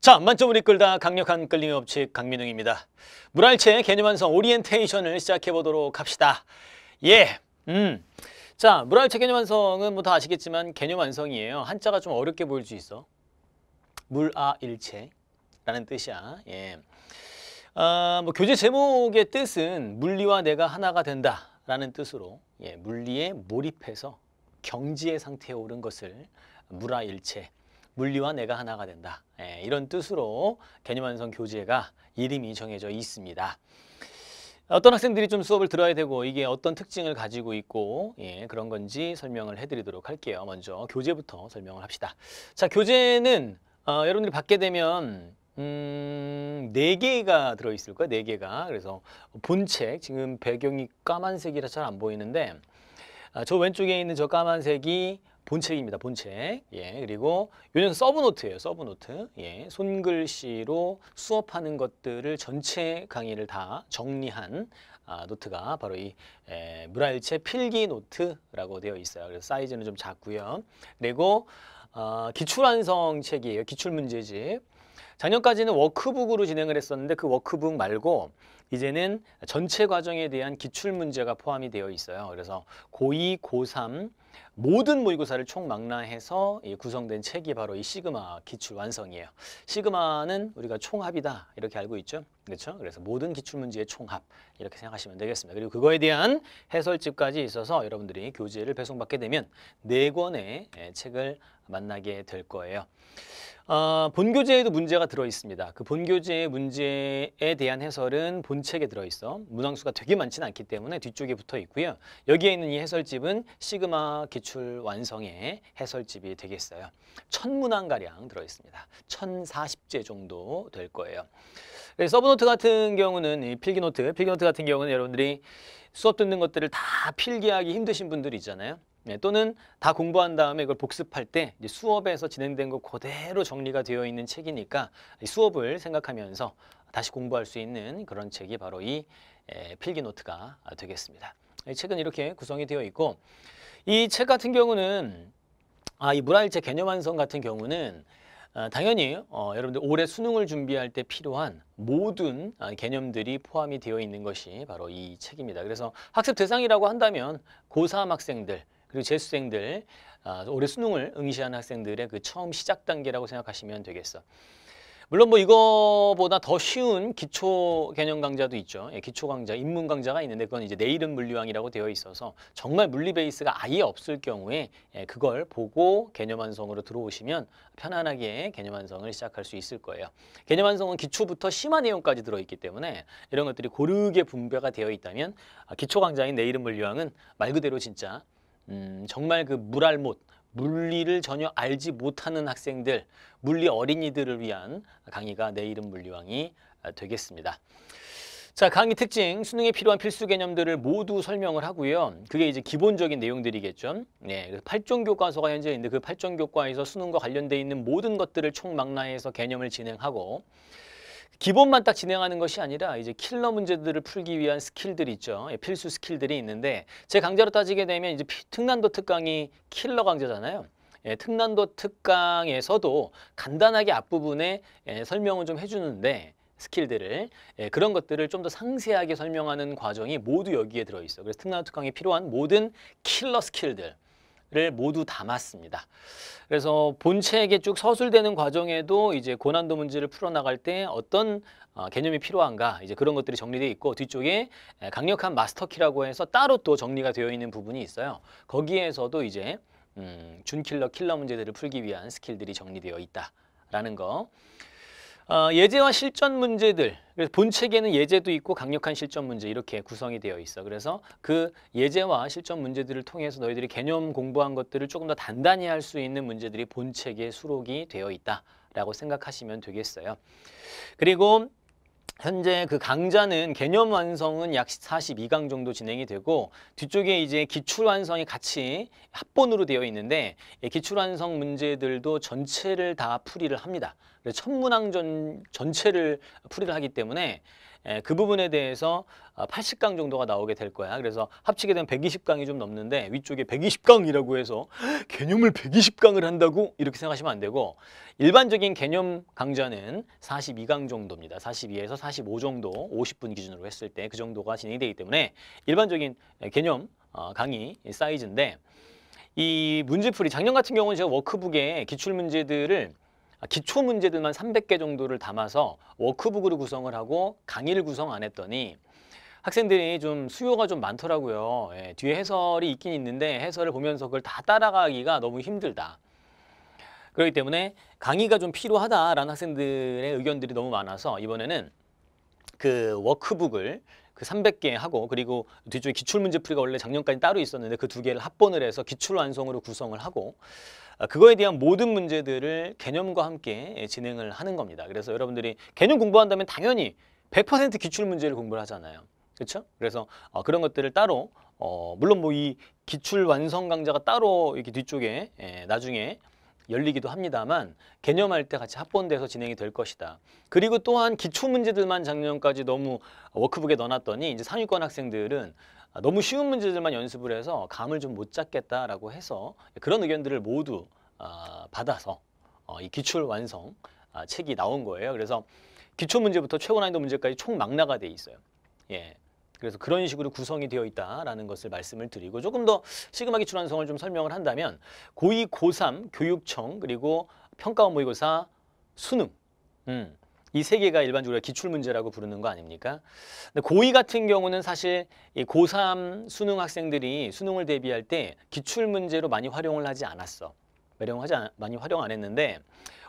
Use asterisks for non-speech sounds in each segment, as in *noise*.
자, 만점을 이끌다 강력한 끌림의 법칙 강민웅입니다. 물알체 개념 완성 오리엔테이션을 시작해 보도록 합시다. 예, 음. 자, 물알체 개념 완성은 뭐 다 아시겠지만 개념 완성이에요. 한자가 좀 어렵게 보일 수 있어. 물아일체라는 뜻이야. 예. 아, 뭐 교재 제목의 뜻은 물리와 내가 하나가 된다라는 뜻으로 예, 물리에 몰입해서 경지의 상태에 오른 것을 물아일체, 물리와 내가 하나가 된다. 예, 이런 뜻으로 개념 완성 교재가 이름이 정해져 있습니다. 어떤 학생들이 좀 수업을 들어야 되고 이게 어떤 특징을 가지고 있고 예, 그런 건지 설명을 해드리도록 할게요. 먼저 교재부터 설명을 합시다. 자, 교재는 어, 여러분들이 받게 되면 음, 네 개가 들어있을 거예요. 네 개가. 그래서 본책, 지금 배경이 까만색이라 잘 안 보이는데 아, 저 왼쪽에 있는 저 까만색이 본책입니다. 본책. 예, 그리고 요즘 서브노트예요. 서브노트. 예, 손글씨로 수업하는 것들을 전체 강의를 다 정리한 아, 노트가 바로 이 에, 물아일체 필기 노트라고 되어 있어요. 그래서 사이즈는 좀 작고요. 그리고 어, 기출완성 책이에요. 기출문제집. 작년까지는 워크북으로 진행을 했었는데 그 워크북 말고 이제는 전체 과정에 대한 기출 문제가 포함이 되어 있어요. 그래서 고2, 고3 모든 모의고사를 총망라해서 구성된 책이 바로 이 시그마 기출 완성이에요. 시그마는 우리가 총합이다 이렇게 알고 있죠. 그렇죠? 그래서 모든 기출 문제의 총합 이렇게 생각하시면 되겠습니다. 그리고 그거에 대한 해설집까지 있어서 여러분들이 교재를 배송받게 되면 네 권의 책을 만나게 될 거예요. 어, 본교재에도 문제가 들어 있습니다. 그 본교재의 문제에 대한 해설은 본 책에 들어 있어. 문항수가 되게 많지는 않기 때문에 뒤쪽에 붙어 있고요. 여기에 있는 이 해설집은 시그마 기출 완성의 해설집이 되겠어요. 천문항가량 들어 있습니다. 천사십 제 정도 될 거예요. 서브노트 같은 경우는 이 필기노트, 필기노트 같은 경우는 여러분들이 수업 듣는 것들을 다 필기하기 힘드신 분들 있잖아요. 네, 또는 다 공부한 다음에 이걸 복습할 때 수업에서 진행된 것 그대로 정리가 되어 있는 책이니까 수업을 생각하면서 다시 공부할 수 있는 그런 책이 바로 이 필기 노트가 되겠습니다. 이 책은 이렇게 구성이 되어 있고 이 책 같은 경우는 아, 이 물알체 개념 완성 같은 경우는 어, 당연히 어, 여러분들 올해 수능을 준비할 때 필요한 모든 아, 개념들이 포함이 되어 있는 것이 바로 이 책입니다. 그래서 학습 대상이라고 한다면 고3 학생들 그리고 재수생들 아, 올해 수능을 응시하는 학생들의 그 처음 시작 단계라고 생각하시면 되겠어. 물론 뭐 이거보다 더 쉬운 기초 개념 강좌도 있죠. 예, 기초 강좌, 입문 강좌가 있는데 그건 이제 내일은 물리왕이라고 되어 있어서 정말 물리 베이스가 아예 없을 경우에 예, 그걸 보고 개념 완성으로 들어오시면 편안하게 개념 완성을 시작할 수 있을 거예요. 개념 완성은 기초부터 심화 내용까지 들어있기 때문에 이런 것들이 고르게 분배가 되어 있다면 아, 기초 강좌인 내일은 물리왕은 말 그대로 진짜 음, 정말 그 물알못, 물리를 전혀 알지 못하는 학생들, 물리 어린이들을 위한 강의가 내 이름 물리왕이 되겠습니다. 자, 강의 특징, 수능에 필요한 필수 개념들을 모두 설명을 하고요. 그게 이제 기본적인 내용들이겠죠. 네, 8종 교과서가 현재 있는데 그 8종 교과에서 수능과 관련돼 있는 모든 것들을 총망라해서 개념을 진행하고 기본만 딱 진행하는 것이 아니라 이제 킬러 문제들을 풀기 위한 스킬들이 있죠. 예, 필수 스킬들이 있는데 제 강좌로 따지게 되면 이제 특난도 특강이 킬러 강좌잖아요. 예, 특난도 특강에서도 간단하게 앞부분에 예, 설명을 좀 해주는데 스킬들을 예, 그런 것들을 좀 더 상세하게 설명하는 과정이 모두 여기에 들어있어. 그래서 특난도 특강에 필요한 모든 킬러 스킬들 를 모두 담았습니다. 그래서 본책에 쭉 서술되는 과정에도 이제 고난도 문제를 풀어나갈 때 어떤 어, 개념이 필요한가 이제 그런 것들이 정리되어 있고 뒤쪽에 강력한 마스터키라고 해서 따로 또 정리가 되어 있는 부분이 있어요. 거기에서도 이제 음, 준킬러 킬러 문제들을 풀기 위한 스킬들이 정리되어 있다라는 거. 어, 예제와 실전 문제들 그래서 본 책에는 예제도 있고 강력한 실전 문제 이렇게 구성이 되어 있어. 그래서 그 예제와 실전 문제들을 통해서 너희들이 개념 공부한 것들을 조금 더 단단히 할 수 있는 문제들이 본 책에 수록이 되어 있다라고 생각하시면 되겠어요. 그리고 현재 그 강좌는 개념 완성은 약 42강 정도 진행이 되고 뒤쪽에 이제 기출 완성이 같이 합본으로 되어 있는데 기출 완성 문제들도 전체를 다 풀이를 합니다. 천문항 전, 전체를 풀이를 하기 때문에 에, 그 부분에 대해서 아, 80강 정도가 나오게 될 거야. 그래서 합치게 되면 120강이 좀 넘는데 위쪽에 120강이라고 해서 *gasps* 개념을 120강을 한다고 이렇게 생각하시면 안 되고 일반적인 개념 강좌는 42강 정도입니다. 42에서 45 정도 50분 기준으로 했을 때 그 정도가 진행이 되기 때문에 일반적인 개념 어, 강의 사이즈인데 이 문제풀이 작년 같은 경우는 제가 워크북에 기출 문제들을 아, 기초 문제들만 300개 정도를 담아서 워크북으로 구성을 하고 강의를 구성 안 했더니 학생들이 좀 수요가 좀 많더라고요. 예, 뒤에 해설이 있긴 있는데 해설을 보면서 그걸 다 따라가기가 너무 힘들다. 그렇기 때문에 강의가 좀 필요하다라는 학생들의 의견들이 너무 많아서 이번에는 그 워크북을 그 300개 하고 그리고 뒤쪽에 기출 문제풀이가 원래 작년까지 따로 있었는데 그 두 개를 합본을 해서 기출 완성으로 구성을 하고 아, 그거에 대한 모든 문제들을 개념과 함께 진행을 하는 겁니다. 그래서 여러분들이 개념 공부한다면 당연히 100% 기출 문제를 공부를 하잖아요. 그렇죠? 그래서 어, 그런 것들을 따로 어, 물론 뭐 이 기출 완성 강좌가 따로 이렇게 뒤쪽에 예, 나중에 열리기도 합니다만 개념할 때 같이 합본돼서 진행이 될 것이다. 그리고 또한 기초 문제들만 작년까지 너무 워크북에 넣어놨더니 이제 상위권 학생들은 너무 쉬운 문제들만 연습을 해서 감을 좀 못 잡겠다라고 해서 그런 의견들을 모두 아, 받아서 어, 이 기출 완성 아, 책이 나온 거예요. 그래서 기초 문제부터 최고 난이도 문제까지 총 망라가 돼 있어요. 예. 그래서 그런 식으로 구성이 되어 있다라는 것을 말씀을 드리고 조금 더 시그마 기출 완성을 좀 설명을 한다면 고2, 고3 교육청 그리고 평가원 모의고사 수능 음, 이 세 개가 일반적으로 기출 문제라고 부르는 거 아닙니까? 근데 고2 같은 경우는 사실 이 고3 수능 학생들이 수능을 대비할 때 기출 문제로 많이 활용을 하지 않았어. 활용하지 않, 많이 활용 안 했는데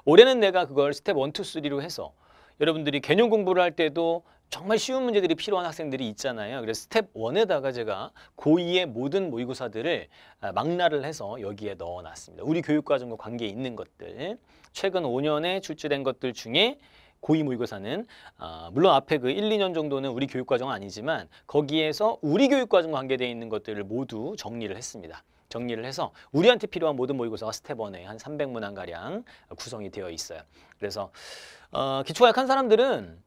올해는 내가 그걸 스텝 1, 2, 3로 해서 여러분들이 개념 공부를 할 때도 정말 쉬운 문제들이 필요한 학생들이 있잖아요. 그래서 스텝 1에다가 제가 고2의 모든 모의고사들을 아, 망라를 해서 여기에 넣어놨습니다. 우리 교육과정과 관계 있는 것들, 최근 5년에 출제된 것들 중에 고2 모의고사는 아, 물론 앞에 그 1, 2년 정도는 우리 교육과정은 아니지만 거기에서 우리 교육과정과 관계되어 있는 것들을 모두 정리를 했습니다. 정리를 해서 우리한테 필요한 모든 모의고사가 스텝 1에 한 300문항 가량 구성이 되어 있어요. 그래서 어, 기초가 약한 사람들은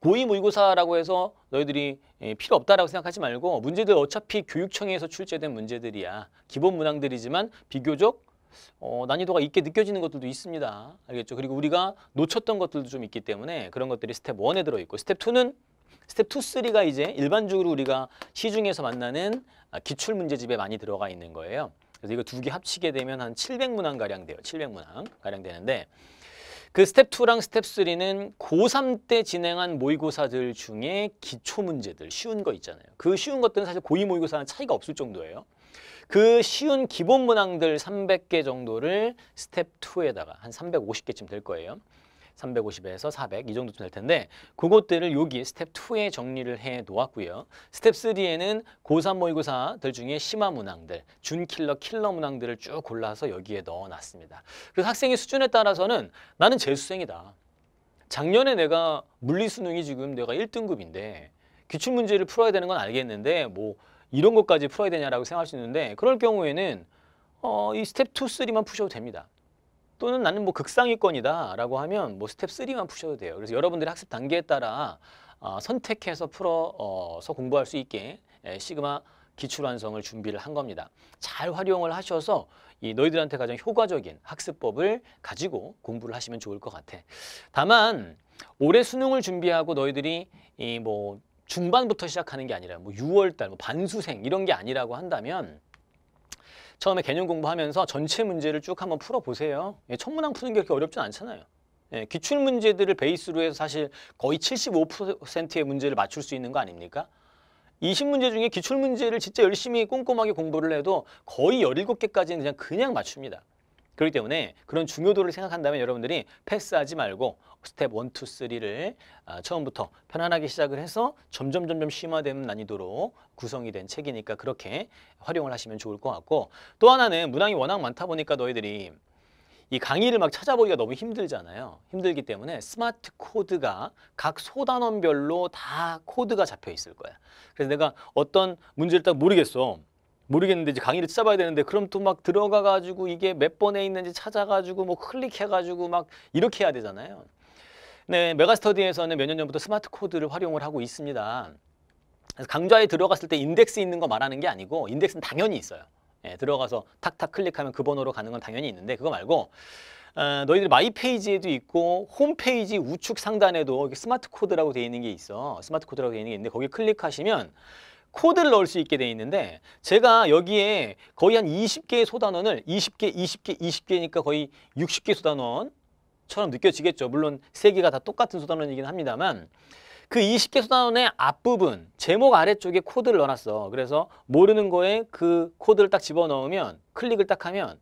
고2 모의고사라고 해서 너희들이 예, 필요 없다라고 생각하지 말고 문제들 어차피 교육청에서 출제된 문제들이야. 기본 문항들이지만 비교적 어, 난이도가 있게 느껴지는 것들도 있습니다. 알겠죠? 그리고 우리가 놓쳤던 것들도 좀 있기 때문에 그런 것들이 스텝 1에 들어있고 스텝 2는 스텝 2, 3가 이제 일반적으로 우리가 시중에서 만나는 아, 기출 문제집에 많이 들어가 있는 거예요. 그래서 이거 두 개 합치게 되면 한 700문항 가량 돼요. 700문항 가량 되는데 그 스텝 2랑 스텝 3는 고3 때 진행한 모의고사들 중에 기초 문제들 쉬운 거 있잖아요. 그 쉬운 것들은 사실 고2 모의고사는 차이가 없을 정도예요. 그 쉬운 기본 문항들 300개 정도를 스텝 2에다가 한 350개쯤 될 거예요. 350에서 400 이 정도 될 텐데 그것들을 여기 스텝 2에 정리를 해 놓았고요. 스텝 3에는 고3 모의고사들 중에 심화 문항들, 준킬러, 킬러 문항들을 쭉 골라서 여기에 넣어 놨습니다. 그래서 학생의 수준에 따라서는 나는 재수생이다. 작년에 내가 물리 수능이 지금 내가 1등급인데 기출 문제를 풀어야 되는 건 알겠는데 뭐 이런 것까지 풀어야 되냐라고 생각할 수 있는데 그럴 경우에는 어, 이 스텝 2, 3만 푸셔도 됩니다. 또는 나는 뭐 극상위권이다라고 하면 뭐 스텝 3만 푸셔도 돼요. 그래서 여러분들의 학습 단계에 따라 어, 선택해서 풀어서 공부할 수 있게 예, 시그마 기출 완성을 준비를 한 겁니다. 잘 활용을 하셔서 이 너희들한테 가장 효과적인 학습법을 가지고 공부를 하시면 좋을 것 같아. 다만 올해 수능을 준비하고 너희들이 이 뭐 중반부터 시작하는 게 아니라 뭐 6월달 뭐 반수생 이런 게 아니라고 한다면 처음에 개념 공부하면서 전체 문제를 쭉 한번 풀어보세요. 예, 천문항 푸는 게 그렇게 어렵진 않잖아요. 예, 기출 문제들을 베이스로 해서 사실 거의 75%의 문제를 맞출 수 있는 거 아닙니까? 20문제 중에 기출 문제를 진짜 열심히 꼼꼼하게 공부를 해도 거의 17개까지는 그냥 그냥 맞춥니다. 그렇기 때문에 그런 중요도를 생각한다면 여러분들이 패스하지 말고 스텝 1, 2, 3를 처음부터 편안하게 시작을 해서 점점 점점 심화되는 난이도로 구성이 된 책이니까 그렇게 활용을 하시면 좋을 것 같고 또 하나는 문항이 워낙 많다 보니까 너희들이 이 강의를 막 찾아보기가 너무 힘들잖아요. 힘들기 때문에 스마트 코드가 각 소단원별로 다 코드가 잡혀 있을 거야. 그래서 내가 어떤 문제를 딱 모르겠어. 모르겠는데 이제 강의를 찾아봐야 되는데 그럼 또 막 들어가 가지고 이게 몇 번에 있는지 찾아 가지고 뭐 클릭해 가지고 막 이렇게 해야 되잖아요. 네, 메가스터디에서는 몇 년 전부터 스마트 코드를 활용을 하고 있습니다. 그래서 강좌에 들어갔을 때 인덱스 있는 거 말하는 게 아니고 인덱스는 당연히 있어요. 예, 들어가서 탁탁 클릭하면 그 번호로 가는 건 당연히 있는데 그거 말고 어, 너희들 my page에도 있고 홈페이지 우측 상단에도 스마트 코드라고 되어 있는 게 있어. 스마트 코드라고 되어 있는 게 있는데 거기 클릭하시면 코드를 넣을 수 있게 돼 있는데 제가 여기에 거의 한 20개의 소단원을 20개, 20개, 20개니까 거의 60개 소단원처럼 느껴지겠죠. 물론 세 개가 다 똑같은 소단원이긴 합니다만 그 20개 소단원의 앞부분 제목 아래쪽에 코드를 넣어놨어. 그래서 모르는 거에 그 코드를 딱 집어넣으면 클릭을 딱 하면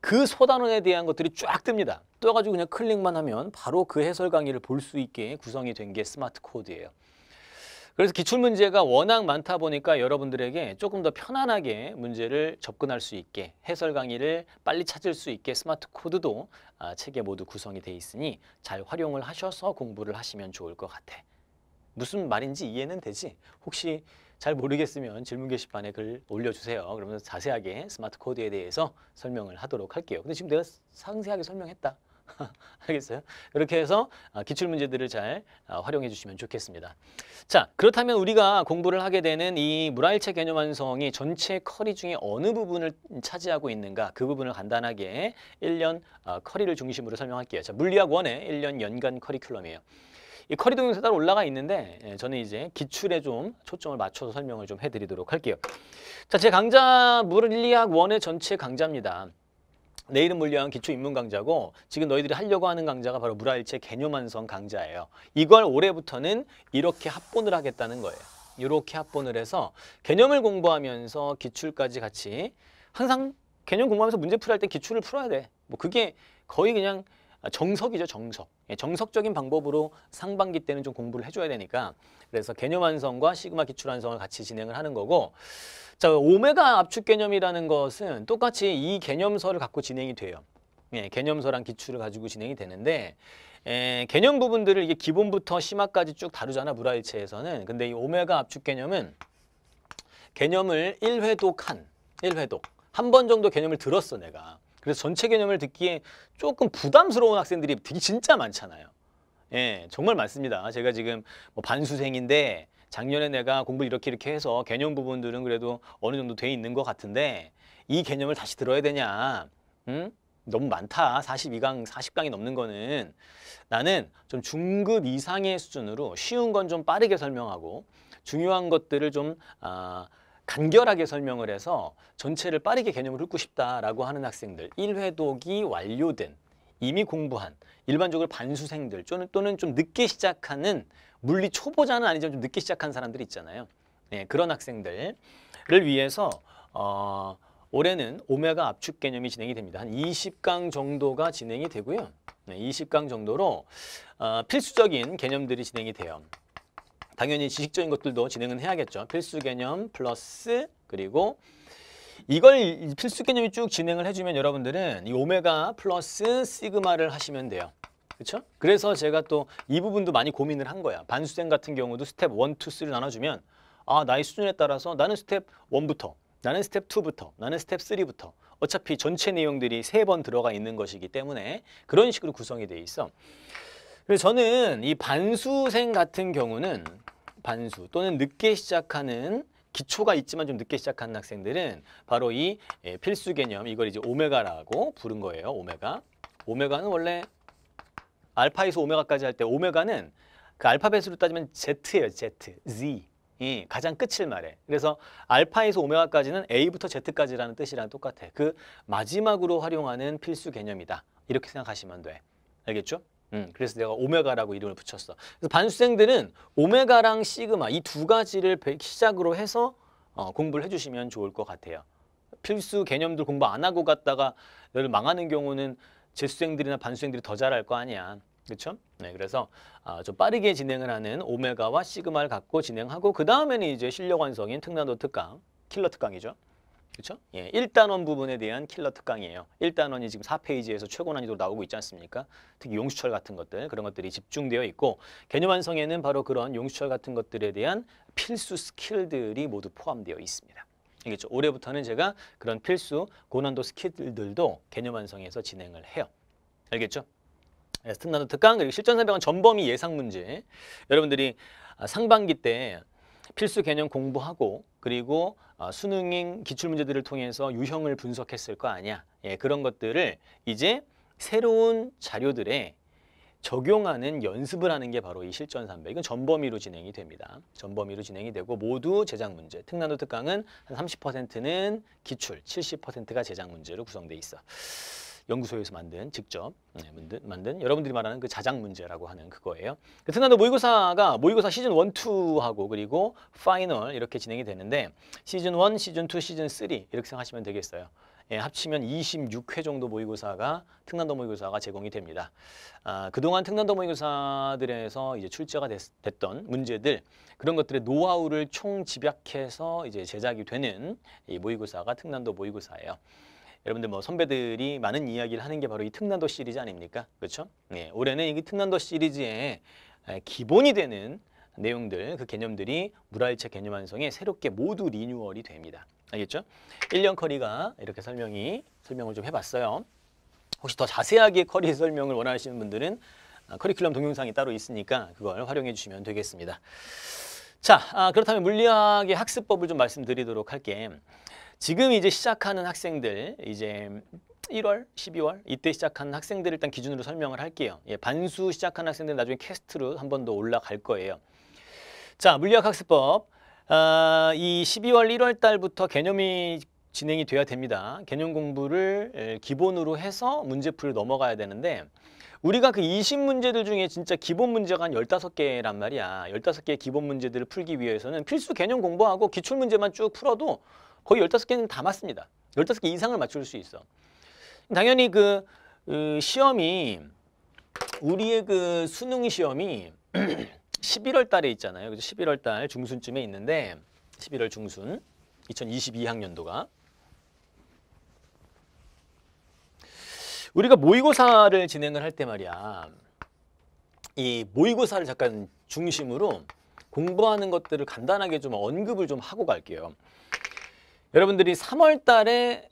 그 소단원에 대한 것들이 쫙 뜹니다. 떠가지고 그냥 클릭만 하면 바로 그 해설 강의를 볼 수 있게 구성이 된 게 스마트 코드예요. 그래서 기출 문제가 워낙 많다 보니까 여러분들에게 조금 더 편안하게 문제를 접근할 수 있게 해설 강의를 빨리 찾을 수 있게 스마트 코드도 아, 책에 모두 구성이 돼 있으니 잘 활용을 하셔서 공부를 하시면 좋을 것 같아. 무슨 말인지 이해는 되지? 혹시 잘 모르겠으면 질문 게시판에 글 올려주세요. 그러면 자세하게 스마트 코드에 대해서 설명을 하도록 할게요. 근데 지금 내가 상세하게 설명했다. *laughs* 알겠어요? 이렇게 해서 아, 기출 문제들을 잘 아, 활용해 주시면 좋겠습니다. 자, 그렇다면 우리가 공부를 하게 되는 이 물화일체 개념 완성이 전체 커리 중에 어느 부분을 차지하고 있는가 그 부분을 간단하게 1년 아, 커리를 중심으로 설명할게요. 자, 물리학 원의 1년 연간 커리큘럼이에요. 이 커리 동영상 따로 올라가 있는데 예, 저는 이제 기출에 좀 초점을 맞춰서 설명을 좀 해드리도록 할게요. 자, 제 강좌 물리학 원의 전체 강좌입니다. 내일은 물리학 기초 입문 강좌고 지금 너희들이 하려고 하는 강좌가 바로 물화일체 개념 완성 강좌예요. 이걸 올해부터는 이렇게 합본을 하겠다는 거예요. 이렇게 합본을 해서 개념을 공부하면서 기출까지 같이 항상 개념 공부하면서 문제 풀이할 때 기출을 풀어야 돼. 뭐 그게 거의 그냥 정석이죠, 정석. 예, 정석적인 방법으로 상반기 때는 좀 공부를 해줘야 되니까. 그래서 개념 완성과 시그마 기출 완성을 같이 진행을 하는 거고. 자, 오메가 압축 개념이라는 것은 똑같이 이 개념서를 갖고 진행이 돼요. 예, 개념서랑 기출을 가지고 진행이 되는데 에, 개념 부분들을 이게 기본부터 심화까지 쭉 다루잖아 물화일체에서는. 근데 이 오메가 압축 개념은 개념을 1회독 한 1회독. 한 번 정도 개념을 들었어 내가 그래서 전체 개념을 듣기에 조금 부담스러운 학생들이 되게 진짜 많잖아요. 예, 정말 많습니다. 제가 지금 뭐 반수생인데 작년에 내가 공부를 이렇게 이렇게 해서 개념 부분들은 그래도 어느 정도 돼 있는 것 같은데 이 개념을 다시 들어야 되냐? 응? 너무 많다. 42강 40강이 넘는 거는. 나는 좀 중급 이상의 수준으로 쉬운 건 좀 빠르게 설명하고 중요한 것들을 좀 아, 간결하게 설명을 해서 전체를 빠르게 개념을 훑고 싶다라고 하는 학생들 1회독이 완료된 이미 공부한 일반적으로 반수생들 또는, 또는 좀 늦게 시작하는 물리 초보자는 아니지만 좀 늦게 시작한 사람들이 있잖아요. 네, 그런 학생들을 위해서 어, 올해는 오메가 압축 개념이 진행이 됩니다. 한 20강 정도가 진행이 되고요. 네, 20강 정도로 어, 필수적인 개념들이 진행이 돼요. 당연히 지식적인 것들도 진행은 해야겠죠. 필수 개념 플러스 그리고 이걸 필수 개념이 쭉 진행을 해주면 여러분들은 이 오메가 플러스 시그마를 하시면 돼요. 그렇죠? 그래서 제가 또 이 부분도 많이 고민을 한 거야. 반수생 같은 경우도 스텝 1, 2, 3를 나눠주면 아 나의 수준에 따라서 나는 스텝 1부터 나는 스텝 2부터 나는 스텝 3부터 어차피 전체 내용들이 세 번 들어가 있는 것이기 때문에 그런 식으로 구성이 돼 있어. 그래서 저는 이 반수생 같은 경우는 반수 또는 늦게 시작하는 기초가 있지만 좀 늦게 시작하는 학생들은 바로 이 예, 필수 개념 이걸 이제 오메가라고 부른 거예요. 오메가. 오메가는 원래 알파에서 오메가까지 할 때 오메가는 그 알파벳으로 따지면 Z예요. Z, Z. 이 가장 끝을 말해. 그래서 알파에서 오메가까지는 A부터 Z까지라는 뜻이랑 똑같아. 그 마지막으로 활용하는 필수 개념이다. 이렇게 생각하시면 돼. 알겠죠? 음, 그래서 내가 오메가라고 이름을 붙였어. 그래서 반수생들은 오메가랑 시그마 이 두 가지를 시작으로 해서 어, 공부를 해주시면 좋을 것 같아요. 필수 개념들 공부 안 하고 갔다가 너를 망하는 경우는 재수생들이나 반수생들이 더 잘할 거 아니야. 그렇죠? 네, 그래서 아, 좀 빠르게 진행을 하는 오메가와 시그마를 갖고 진행하고 그 다음에는 이제 실력 완성인 특난도 특강, 킬러 특강이죠. 그렇죠? 예, 1단원 부분에 대한 킬러 특강이에요. 1단원이 지금 4페이지에서 최고 난이도로 나오고 있지 않습니까? 특히 용수철 같은 것들, 그런 것들이 집중되어 있고 개념 완성에는 바로 그런 용수철 같은 것들에 대한 필수 스킬들이 모두 포함되어 있습니다. 알겠죠? 올해부터는 제가 그런 필수 고난도 스킬들도 개념 완성에서 진행을 해요. 알겠죠? 그래서 특난도 특강 그리고 실전 300은 전범위 예상 문제. 여러분들이 아, 상반기 때 필수 개념 공부하고 그리고 아, 수능인 기출 문제들을 통해서 유형을 분석했을 거 아니야. 예, 그런 것들을 이제 새로운 자료들에 적용하는 연습을 하는 게 바로 이 실전 300. 이건 전범위로 진행이 됩니다. 전범위로 진행이 되고 모두 제작 문제. 특난도 특강은 한 30%는 기출, 70%가 제작 문제로 구성돼 있어. 연구소에서 만든 직접 네, 만든, 만든 여러분들이 말하는 그 자작 문제라고 하는 그거예요. 그 특난도 모의고사가 모의고사 시즌 1, 2하고 그리고 파이널 이렇게 진행이 되는데 시즌 1, 시즌 2, 시즌 3 이렇게 생각하시면 되겠어요. 예, 합치면 26회 정도 모의고사가 특난도 모의고사가 제공이 됩니다. 아, 그동안 특난도 모의고사들에서 이제 출제가 됐, 됐던 문제들 그런 것들의 노하우를 총 집약해서 이제 제작이 되는 이 모의고사가 특난도 모의고사예요. 여러분들 뭐 선배들이 많은 이야기를 하는 게 바로 이 특난도 시리즈 아닙니까? 그렇죠? 예, 올해는 이 특난도 시리즈의 기본이 되는 내용들, 그 개념들이 물화일체 개념 완성에 새롭게 모두 리뉴얼이 됩니다. 알겠죠? 1년 커리가 이렇게 설명이 설명을 좀 해봤어요. 혹시 더 자세하게 커리 설명을 원하시는 분들은 아, 커리큘럼 동영상이 따로 있으니까 그걸 활용해 주시면 되겠습니다. 자, 아, 그렇다면 물리학의 학습법을 좀 말씀드리도록 할게. 지금 이제 시작하는 학생들 이제 1월, 12월 이때 시작하는 학생들 일단 기준으로 설명을 할게요. 예, 반수 시작하는 학생들 나중에 캐스트로 한 번 더 올라갈 거예요. 자, 물리학 학습법. 아, 이 12월 1월 달부터 개념이 진행이 돼야 됩니다. 개념 공부를 기본으로 해서 문제풀을 넘어가야 되는데 우리가 그 20문제들 중에 진짜 기본 문제가 한 15개란 말이야. 15개의 기본 문제들을 풀기 위해서는 필수 개념 공부하고 기출문제만 쭉 풀어도 거의 15개는 다 맞습니다. 15개 이상을 맞출 수 있어. 당연히 그, 그 시험이 우리의 그 수능 시험이 *clears throat* 11월 달에 있잖아요. 그래서 11월 달 중순쯤에 있는데 11월 중순 2022학년도가 우리가 모의고사를 진행을 할 때 말이야. 이 모의고사를 잠깐 중심으로 공부하는 것들을 간단하게 좀 언급을 좀 하고 갈게요. 여러분들이 3월 달에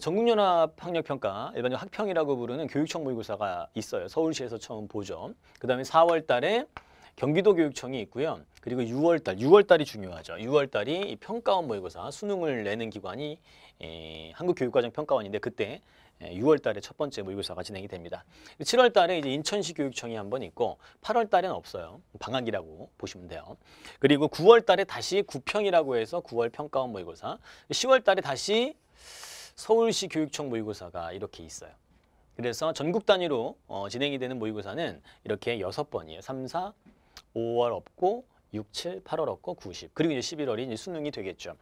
전국연합학력평가, 일반적 학평이라고 부르는 교육청 모의고사가 있어요. 서울시에서 처음 보죠. 그 다음에 4월 달에 경기도 교육청이 있고요. 그리고 6월 달, 6월 달이 중요하죠. 6월 달이 평가원 모의고사, 수능을 내는 기관이 한국교육과정평가원인데 그때 6월 달에 첫 번째 모의고사가 진행이 됩니다. 7월 달에 이제 인천시 교육청이 한 번 있고 8월 달에는 없어요. 방학이라고 보시면 돼요. 그리고 9월 달에 다시 구평이라고 해서 9월 평가원 모의고사 10월 달에 다시 서울시 교육청 모의고사가 이렇게 있어요. 그래서 전국 단위로 어, 진행이 되는 모의고사는 이렇게 여섯 번이에요. 3, 4, 5월 없고 6, 7, 8월 없고 90. 그리고 이제 11월이 이제 수능이 되겠죠.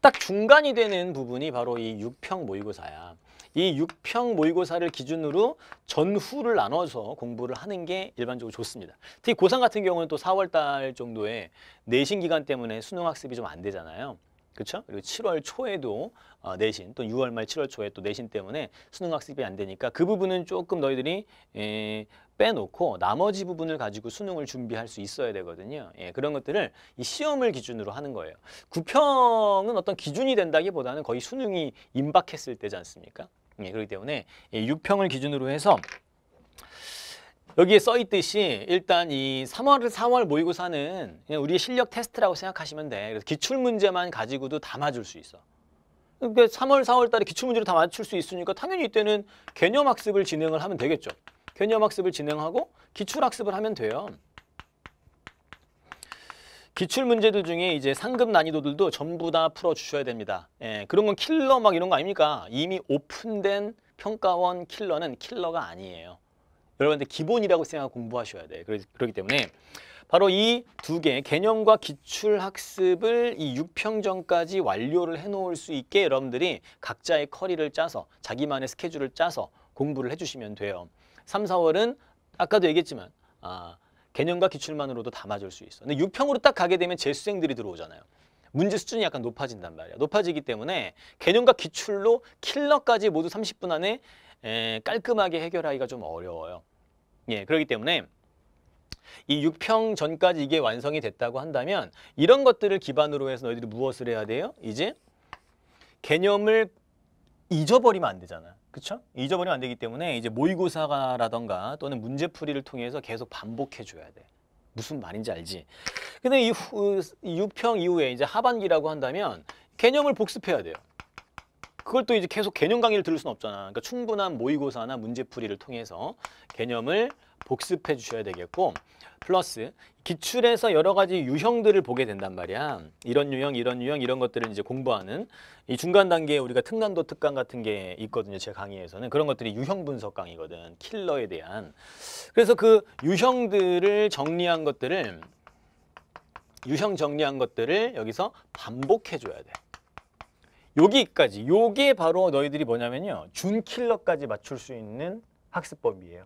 딱 중간이 되는 부분이 바로 이 6평 모의고사야. 이 6평 모의고사를 기준으로 전후를 나눠서 공부를 하는 게 일반적으로 좋습니다. 특히 고3 같은 경우는 또 4월 달 정도에 내신 기간 때문에 수능 학습이 좀 안 되잖아요. 그렇죠? 그리고 7월 초에도 어, 내신 또 6월 말 7월 초에 또 내신 때문에 수능 학습이 안 되니까 그 부분은 조금 너희들이 에, 빼놓고 나머지 부분을 가지고 수능을 준비할 수 있어야 되거든요. 예, 그런 것들을 이 시험을 기준으로 하는 거예요. 구평은 어떤 기준이 된다기보다는 거의 수능이 임박했을 때지 않습니까? 예, 그렇기 때문에 예, 6평을 기준으로 해서 여기에 써 있듯이 일단 이 3월, 4월 모의고사는 그냥 우리의 실력 테스트라고 생각하시면 돼. 그래서 기출 문제만 가지고도 다 맞을 수 있어. 그러니까 3월, 4월 달에 기출 문제를 다 맞출 수 있으니까 당연히 이때는 개념 학습을 진행을 하면 되겠죠. 개념 학습을 진행하고 기출 학습을 하면 돼요. 기출 문제들 중에 이제 상급 난이도들도 전부 다 풀어 주셔야 됩니다. 예, 그런 건 킬러 막 이런 거 아닙니까? 이미 오픈된 평가원 킬러는 킬러가 아니에요. 여러분들 기본이라고 생각하고 공부하셔야 돼요. 그렇기 때문에 바로 이 두개 개념과 기출 학습을 이 6평전까지 완료를 해놓을 수 있게 여러분들이 각자의 커리를 짜서 자기만의 스케줄을 짜서 공부를 해주시면 돼요. 3, 4월은 아까도 얘기했지만 아, 개념과 기출만으로도 다 맞을 수 있어. 근데 6평으로 딱 가게 되면 재수생들이 들어오잖아요. 문제 수준이 약간 높아진단 말이야. 높아지기 때문에 개념과 기출로 킬러까지 모두 30분 안에 에, 깔끔하게 해결하기가 좀 어려워요. 예, 그렇기 때문에 이 6평 전까지 이게 완성이 됐다고 한다면 이런 것들을 기반으로 해서 너희들이 무엇을 해야 돼요? 이제 개념을 잊어버리면 안 되잖아. 그쵸? 잊어버리면 안 되기 때문에 이제 모의고사라던가 또는 문제풀이를 통해서 계속 반복해 줘야 돼. 무슨 말인지 알지? 근데 이 6평 이후에 이제 하반기라고 한다면 개념을 복습해야 돼요. 그걸 또 이제 계속 개념 강의를 들을 수는 없잖아. 그러니까 충분한 모의고사나 문제풀이를 통해서 개념을 복습해 주셔야 되겠고 플러스 기출에서 여러 가지 유형들을 보게 된단 말이야. 이런 유형, 이런 유형, 이런 것들을 이제 공부하는 이 중간 단계에 우리가 특난도 특강 같은 게 있거든요. 제 강의에서는 그런 것들이 유형 분석 강의거든. 킬러에 대한. 그래서 그 유형들을 정리한 것들을 유형 정리한 것들을 여기서 반복해 줘야 돼. 여기까지 요게 바로 너희들이 뭐냐면요. 준 킬러까지 맞출 수 있는 학습법이에요.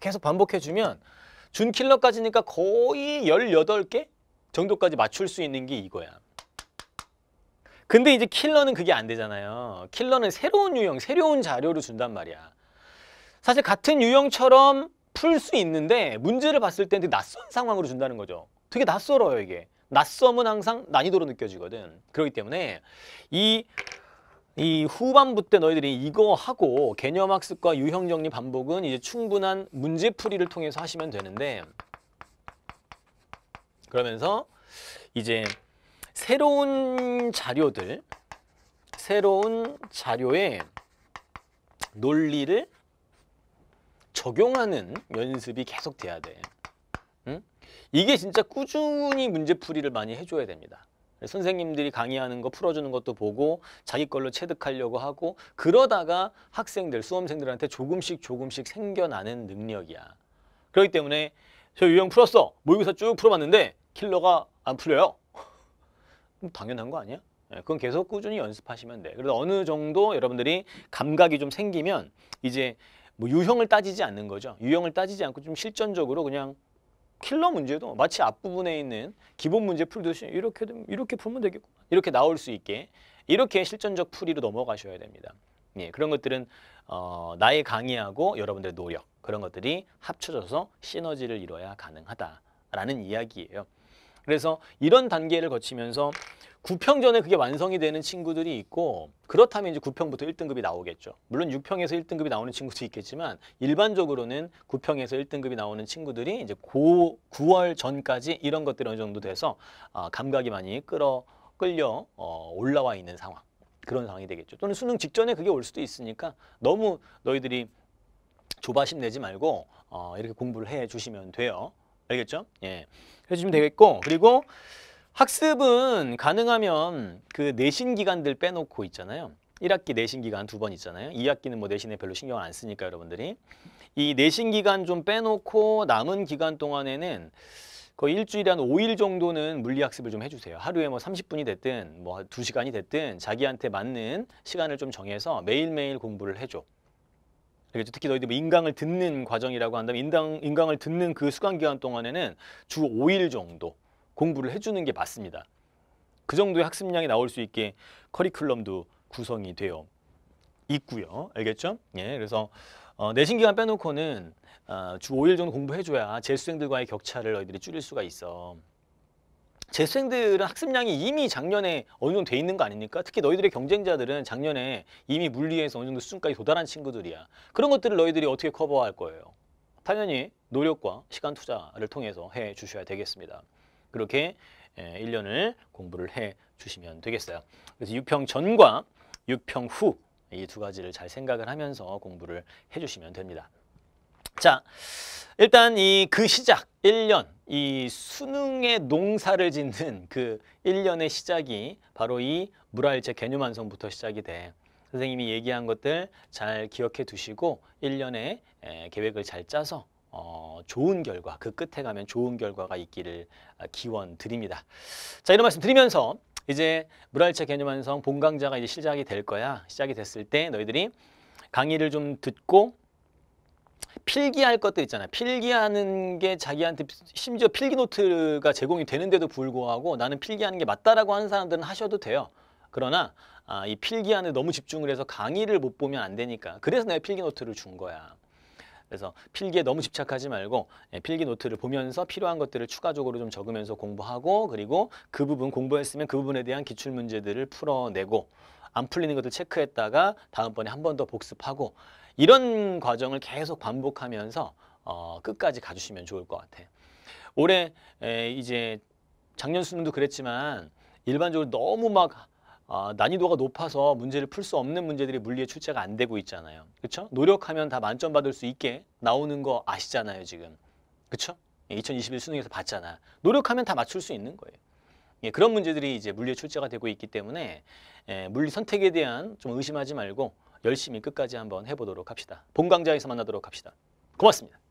계속 반복해 주면 준 킬러까지니까 거의 18개 정도까지 맞출 수 있는 게 이거야. 근데 이제 킬러는 그게 안 되잖아요. 킬러는 새로운 유형, 새로운 자료를 준단 말이야. 사실 같은 유형처럼 풀 수 있는데 문제를 봤을 때 낯선 상황으로 준다는 거죠. 되게 낯설어요, 이게. 낯섦은 항상 난이도로 느껴지거든. 그렇기 때문에 이, 이 후반부 때 너희들이 이거 하고 개념학습과 유형정리 반복은 이제 충분한 문제풀이를 통해서 하시면 되는데 그러면서 이제 새로운 자료들, 새로운 자료의 논리를 적용하는 연습이 계속 돼야 돼. 응? 이게 진짜 꾸준히 문제풀이를 많이 해줘야 됩니다. 선생님들이 강의하는 거 풀어주는 것도 보고 자기 걸로 체득하려고 하고 그러다가 학생들, 수험생들한테 조금씩 조금씩 생겨나는 능력이야. 그렇기 때문에 저 유형 풀었어. 모의고사 쭉 풀어봤는데 킬러가 안 풀려요. 당연한 거 아니야? 예, 그건 계속 꾸준히 연습하시면 돼. 그래서 어느 정도 여러분들이 감각이 좀 생기면 이제 뭐 유형을 따지지 않는 거죠. 유형을 따지지 않고 좀 실전적으로 그냥 킬러 문제도 마치 앞부분에 있는 기본 문제 풀듯이 이렇게 이렇게 풀면 되겠고 이렇게 나올 수 있게 이렇게 실전적 풀이로 넘어가셔야 됩니다. 예, 그런 것들은 어, 나의 강의하고 여러분들의 노력 그런 것들이 합쳐져서 시너지를 이뤄야 가능하다라는 이야기예요. 그래서 이런 단계를 거치면서 9평 전에 그게 완성이 되는 친구들이 있고 그렇다면 이제 9평부터 1등급이 나오겠죠. 물론 6평에서 1등급이 나오는 친구도 있겠지만 일반적으로는 9평에서 1등급이 나오는 친구들이 이제 고 9월 전까지 이런 것들이 어느 정도 돼서 어, 감각이 많이 끌어 끌려 어, 올라와 있는 상황. 그런 상황이 되겠죠. 또는 수능 직전에 그게 올 수도 있으니까 너무 너희들이 조바심 내지 말고 어, 이렇게 공부를 해 주시면 돼요. 알겠죠? 예. 해주시면 되겠고 그리고 학습은 가능하면 그 내신 기간들 빼놓고 있잖아요. 1학기 내신 기간 두 번 있잖아요. 2학기는 뭐 내신에 별로 신경을 안 쓰니까 여러분들이 이 내신 기간 좀 빼놓고 남은 기간 동안에는 거의 일주일에 한 5일 정도는 물리 학습을 좀 해주세요. 하루에 뭐 30분이 됐든 뭐 2시간이 됐든 자기한테 맞는 시간을 좀 정해서 매일매일 공부를 해줘. 알겠죠? 특히 너희들 뭐 인강을 듣는 과정이라고 한다면 인강, 인강을 듣는 그 수강 기간 동안에는 주 5일 정도 공부를 해주는 게 맞습니다. 그 정도의 학습량이 나올 수 있게 커리큘럼도 구성이 되어 있고요. 알겠죠? 예, 그래서 어, 내신 기간 빼놓고는 어, 주 5일 정도 공부해줘야 재수생들과의 격차를 너희들이 줄일 수가 있어. 재수생들은 학습량이 이미 작년에 어느 정도 돼 있는 거 아닙니까? 특히 너희들의 경쟁자들은 작년에 이미 물리에서 어느 정도 수준까지 도달한 친구들이야. 그런 것들을 너희들이 어떻게 커버할 거예요? 당연히 노력과 시간 투자를 통해서 해 주셔야 되겠습니다. 그렇게 1년을 공부를 해 주시면 되겠어요. 그래서 6평 전과 6평 후 이 두 가지를 잘 생각을 하면서 공부를 해 주시면 됩니다. 자, 일단 이 그 시작 1년 이 수능의 농사를 짓는 그 1년의 시작이 바로 이 물화일체 개념 완성부터 시작이 돼. 선생님이 얘기한 것들 잘 기억해 두시고 1년의 계획을 잘 짜서 어, 좋은 결과, 그 끝에 가면 좋은 결과가 있기를 아, 기원 드립니다. 자, 이런 말씀 드리면서 이제 물알체 개념 완성 본 강좌가 이제 시작이 될 거야. 시작이 됐을 때 너희들이 강의를 좀 듣고 필기할 것들 있잖아요. 필기하는 게 자기한테 심지어 필기 노트가 제공이 되는데도 불구하고 나는 필기하는 게 맞다라고 하는 사람들은 하셔도 돼요. 그러나 아, 이 필기하는 너무 집중을 해서 강의를 못 보면 안 되니까 그래서 내가 필기 노트를 준 거야. 그래서 필기에 너무 집착하지 말고 예, 필기 노트를 보면서 필요한 것들을 추가적으로 좀 적으면서 공부하고 그리고 그 부분 공부했으면 그 부분에 대한 기출 문제들을 풀어내고 안 풀리는 것들 체크했다가 다음번에 한 번 더 복습하고 이런 과정을 계속 반복하면서 어, 끝까지 가주시면 좋을 것 같아. 올해 에, 이제 작년 수능도 그랬지만 일반적으로 너무 막 아, 난이도가 높아서 문제를 풀 수 없는 문제들이 물리에 출제가 안 되고 있잖아요. 그렇죠? 노력하면 다 만점 받을 수 있게 나오는 거 아시잖아요, 지금. 그렇죠? 2021 수능에서 봤잖아. 노력하면 다 맞출 수 있는 거예요. 예, 그런 문제들이 이제 물리에 출제가 되고 있기 때문에 예, 물리 선택에 대한 좀 의심하지 말고 열심히 끝까지 한번 해보도록 합시다. 본 강좌에서 만나도록 합시다. 고맙습니다.